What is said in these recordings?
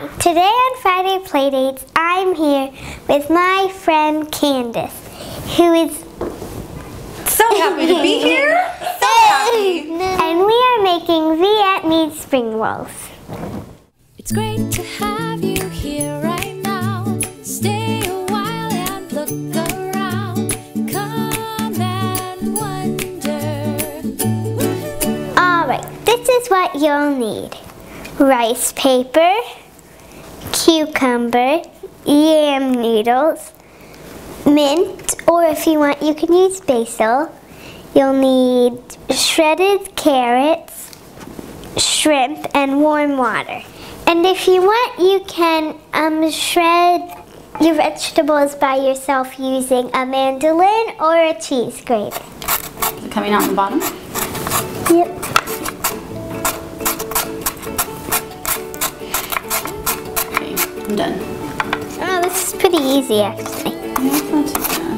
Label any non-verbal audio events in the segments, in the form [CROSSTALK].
Hi, today on Friday Playdates, I'm here with my friend Candice, who is So happy to be here. So [LAUGHS] happy. and we are making Vietnamese spring rolls. It's great to have you here right now. Stay a while and look around. Come and wonder. Alright, this is what you'll need. Rice paper, cucumber, yam noodles, mint, or if you want you can use basil. You'll need shredded carrots, shrimp, and warm water. And if you want, you can um, shred your vegetables by yourself using a mandolin or a cheese grater. Is it coming out the bottom? Yep. I'm done. Oh, this is pretty easy actually. Yeah, it's not too bad.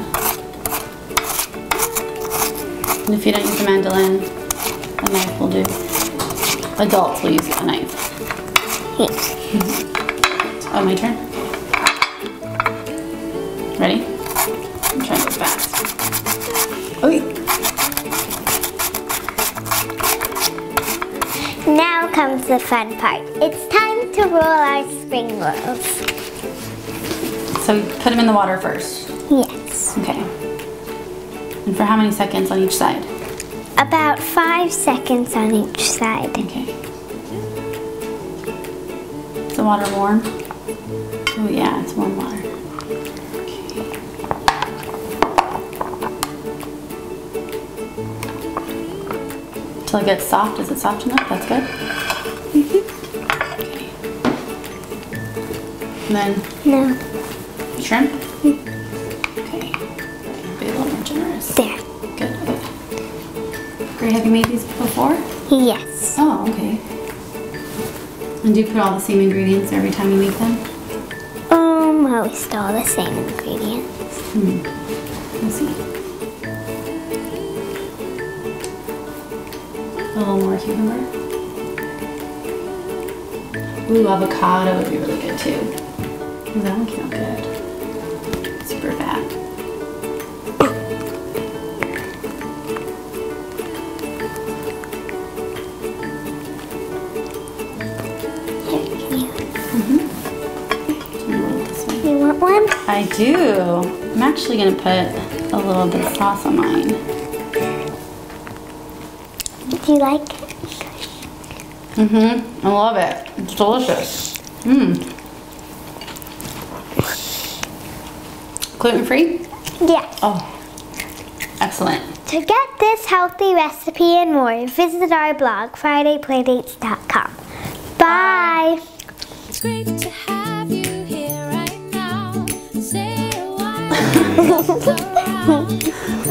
And if you don't use a mandolin, a knife will do. Adults will use a knife. [LAUGHS] Oh, my turn. Ready? I'm trying to go fast. Oh, Now comes the fun part. It's time to roll our spring rolls. so put them in the water first. Yes. Okay. And for how many seconds on each side? About five seconds on each side. Okay. Is the water warm? Oh yeah, it's warm water. Okay. Till it gets soft. Is it soft enough? That's good. Okay. And then No. shrimp. Okay. Be a little more generous. There. Good. Great. Have you made these before? Yes. Oh, okay. And do you put all the same ingredients every time you make them? Almost all the same ingredients. Hmm. Let's see. A little more cucumber. Ooh, avocado would be really good too. Ooh, that one came out good. Super can you, Let me roll it this way. you want one? I do. I'm actually gonna put a little bit of sauce on mine. Do you like it? Mm-hmm. I love it. It's delicious. Mmm. Gluten free? Yes. Oh. Excellent. To get this healthy recipe and more, visit our blog, FridayPlaydates.com. Bye. It's [LAUGHS]